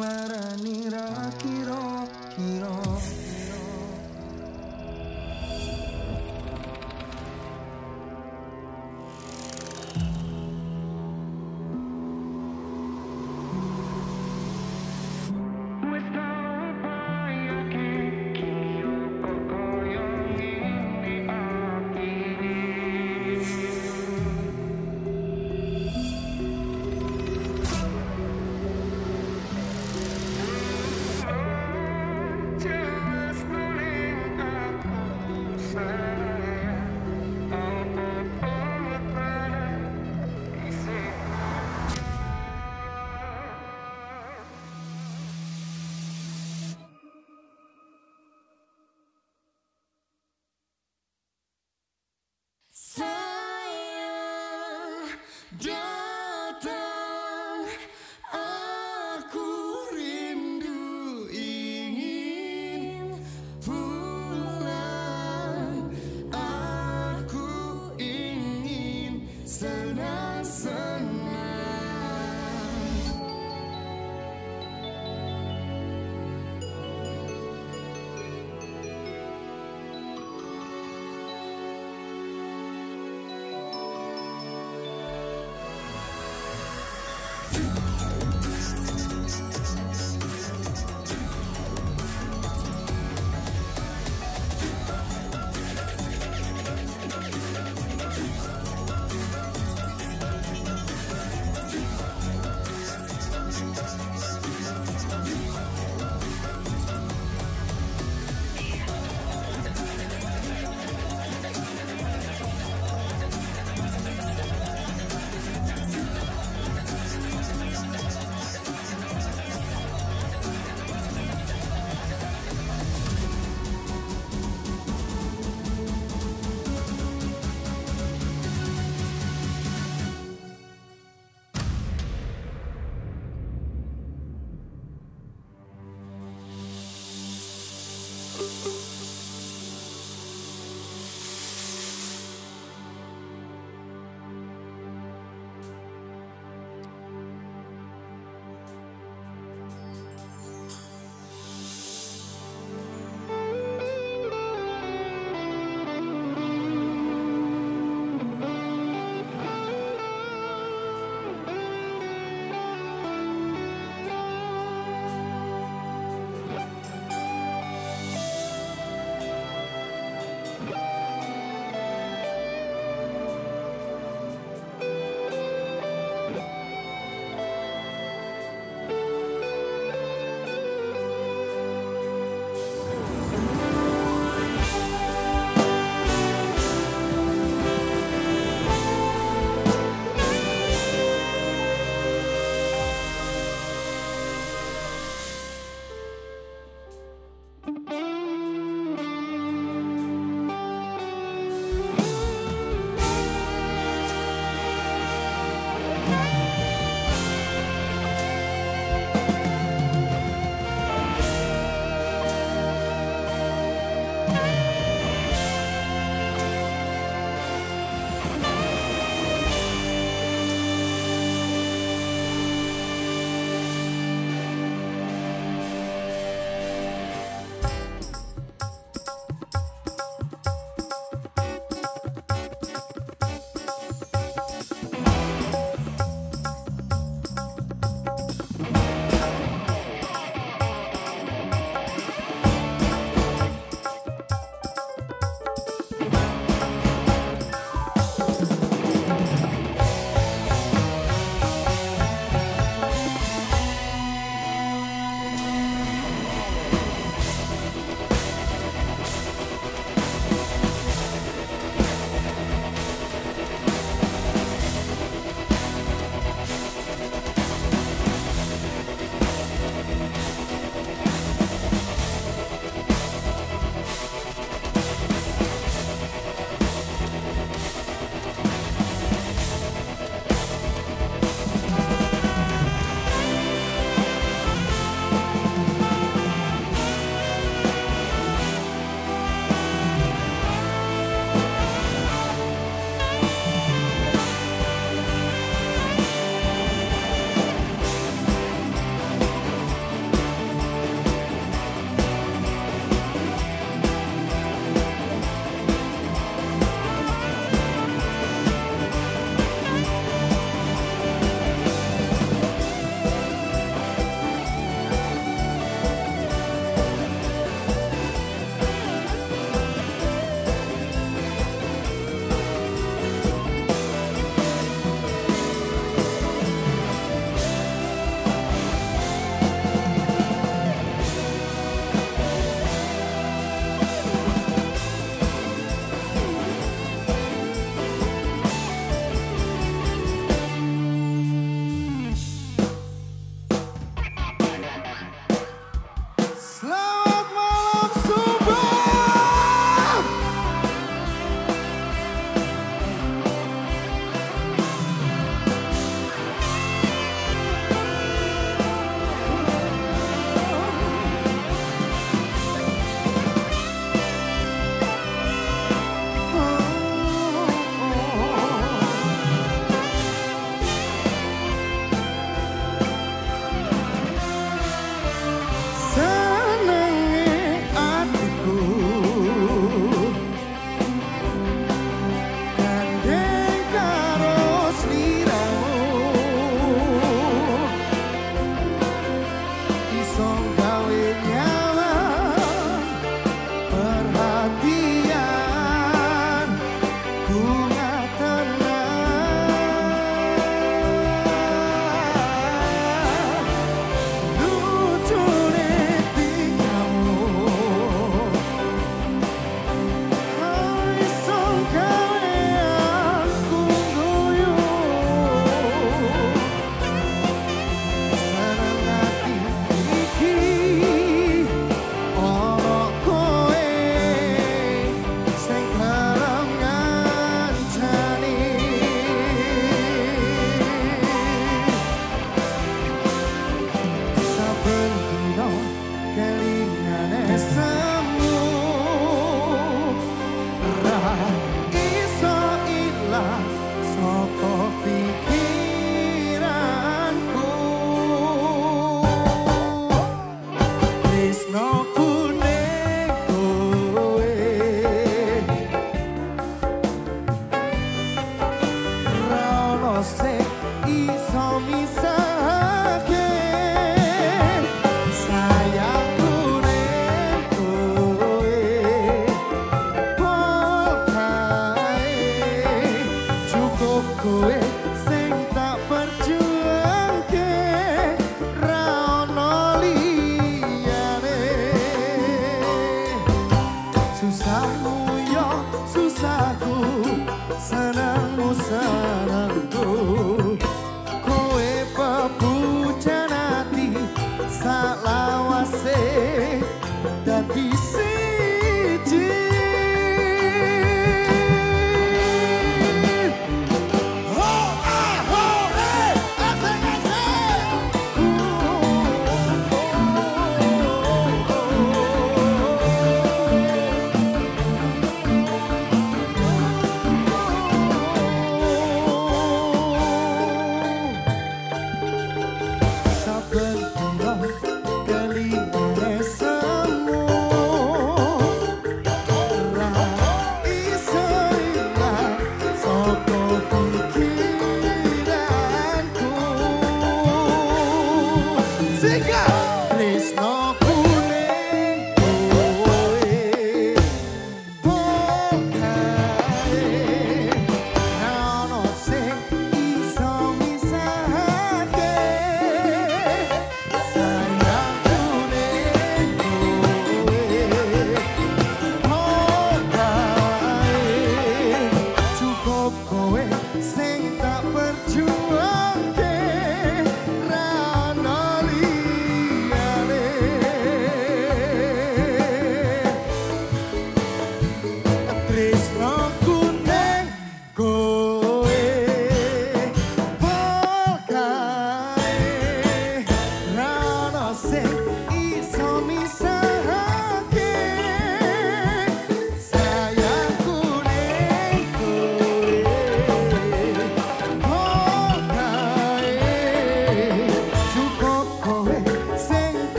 ngarani Sayang